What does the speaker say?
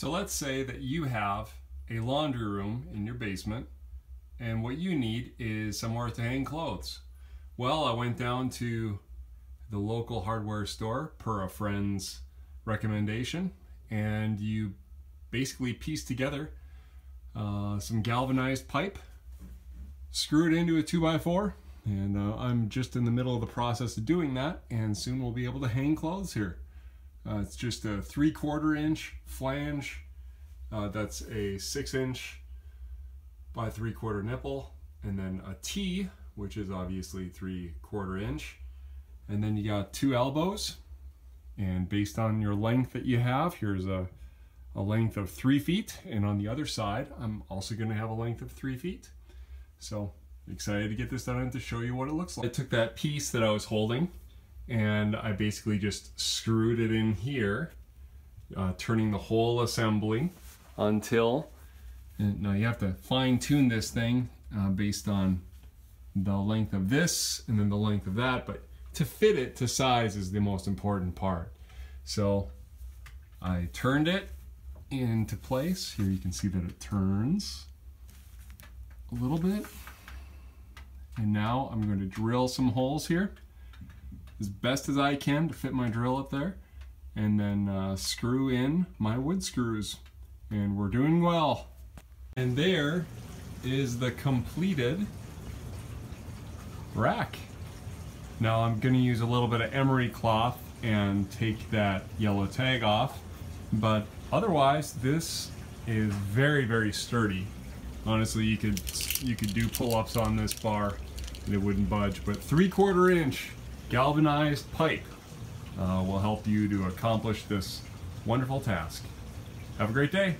So let's say that you have a laundry room in your basement and what you need is somewhere to hang clothes. Well, I went down to the local hardware store per a friend's recommendation and you basically piece together uh, some galvanized pipe, screw it into a 2x4 and uh, I'm just in the middle of the process of doing that and soon we'll be able to hang clothes here. Uh, it's just a three quarter inch flange. Uh, that's a six inch by three quarter nipple. And then a T, which is obviously three quarter inch. And then you got two elbows. And based on your length that you have, here's a, a length of three feet. And on the other side, I'm also gonna have a length of three feet. So excited to get this done and to show you what it looks like. I took that piece that I was holding and I basically just screwed it in here, uh, turning the whole assembly until, now you have to fine tune this thing uh, based on the length of this and then the length of that, but to fit it to size is the most important part. So I turned it into place. Here you can see that it turns a little bit. And now I'm going to drill some holes here as best as I can to fit my drill up there and then uh, screw in my wood screws and we're doing well. And there is the completed rack. Now I'm going to use a little bit of emery cloth and take that yellow tag off but otherwise this is very very sturdy. Honestly you could you could do pull-ups on this bar and it wouldn't budge but three quarter inch galvanized pipe uh, will help you to accomplish this wonderful task. Have a great day.